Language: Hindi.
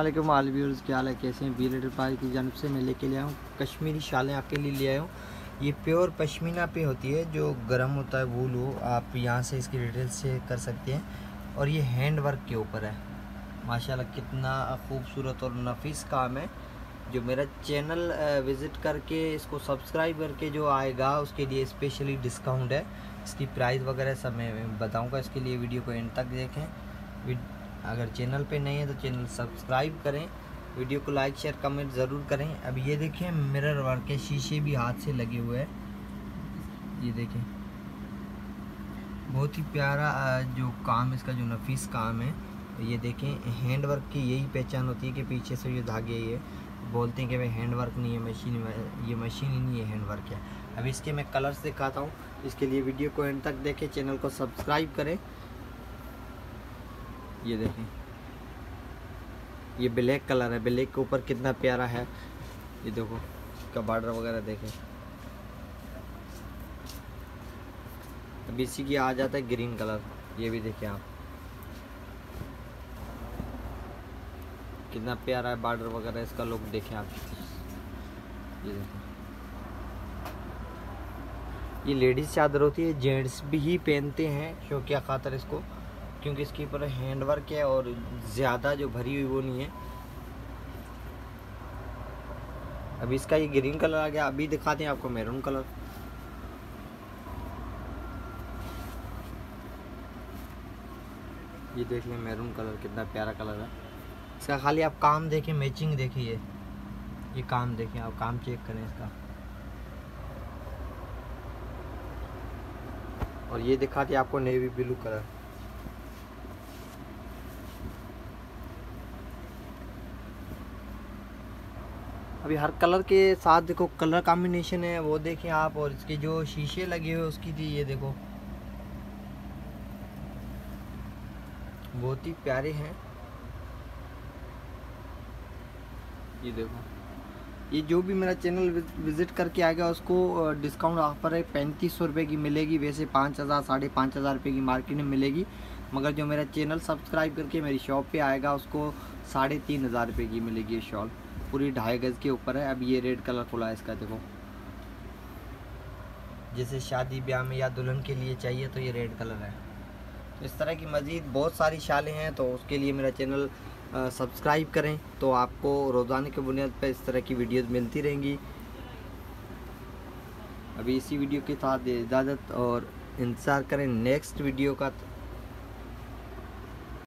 वालेकुम आल व्यूअर्स, क्या हाल है? कैसे हैं? बी लेटर पार की जानब से मैं लेके लिया हूँ। कश्मीरी शालें आपके लिए ले आया हूँ। ये प्योर पश्मीना पे होती है, जो गर्म होता है वूल हो आप यहाँ से इसकी डिटेल से कर सकते हैं। और ये हैंड वर्क के ऊपर है। माशाल्लाह, कितना खूबसूरत और नफीस काम है। जो मेरा चैनल विज़िट करके, इसको सब्सक्राइब करके जो आएगा, उसके लिए स्पेशली डिस्काउंट है। इसकी प्राइस वगैरह सब मैं बताऊँगा। इसके लिए वीडियो को एंड तक देखें। अगर चैनल पे नहीं है तो चैनल सब्सक्राइब करें, वीडियो को लाइक, शेयर, कमेंट ज़रूर करें। अब ये देखें, मिरर वर्क के शीशे भी हाथ से लगे हुए हैं। ये देखें। बहुत ही प्यारा जो काम इसका जो नफीस काम है ये देखें हैंड वर्क की यही पहचान होती है कि पीछे से ये धागे ये बोलते हैं कि भाई हैंड वर्क नहीं है, मशीन, ये मशीन ही नहीं है हैंड वर्क है। अब इसके मैं कलर्स दिखाता हूँ, इसके लिए वीडियो को एंड तक देखें, चैनल को सब्सक्राइब करें। ये देखें। ये ब्लैक कलर है, ब्लैक के ऊपर कितना प्यारा है। ये देखो, इसका बॉर्डर वगैरह देखें। अब इसी की आ जाता है ग्रीन कलर, ये भी देखें आप। कितना प्यारा है बॉर्डर वगैरह, इसका लुक देखें आप। ये देखें ये लेडीज़ चादर होती है, जेंट्स भी ही पहनते हैं, शौकिया खातर इसको। क्योंकि इसके ऊपर हैंड वर्क है और ज़्यादा जो भरी हुई वो नहीं है। अभी इसका ये ग्रीन कलर आ गया। अभी दिखाते हैं आपको मैरून कलर। ये देख लें मैरून कलर, कितना प्यारा कलर है। इसका खाली आप काम देखें मैचिंग देखिए ये। काम देखें, आप काम चेक करें इसका। और ये दिखाते आपको नेवी ब्लू कलर। अभी हर कलर के साथ देखो, कलर कॉम्बिनेशन है, वो देखें आप, और इसके जो शीशे लगे हुए उसकी थी ये देखो। बहुत ही प्यारे हैं। ये देखो। ये जो भी मेरा चैनल विज़िट करके आएगा उसको डिस्काउंट ऑफ़र है पैंतीस सौ रुपये की मिलेगी। वैसे पाँच हज़ार, साढ़े पाँच हज़ार रुपये की मार्केट में मिलेगी। मगर जो मेरा चैनल सब्सक्राइब करके मेरी शॉप पे आएगा, उसको साढ़े तीन हज़ार रुपये की मिलेगी ये शॉल पूरी ढाई गज़ के ऊपर है। अब ये रेड कलर खुला है इसका, देखो। जैसे शादी, ब्याह में या दुल्हन के लिए चाहिए तो ये रेड कलर है। तो इस तरह की मज़ीद बहुत सारी शालें हैं तो उसके लिए मेरा चैनल सब्सक्राइब करें। तो आपको रोज़ाना की बुनियाद पर इस तरह की वीडियोज़ मिलती रहेंगी। अभी इसी वीडियो के साथ इजाज़त और इंतज़ार करें। नेक्स्ट वीडियो का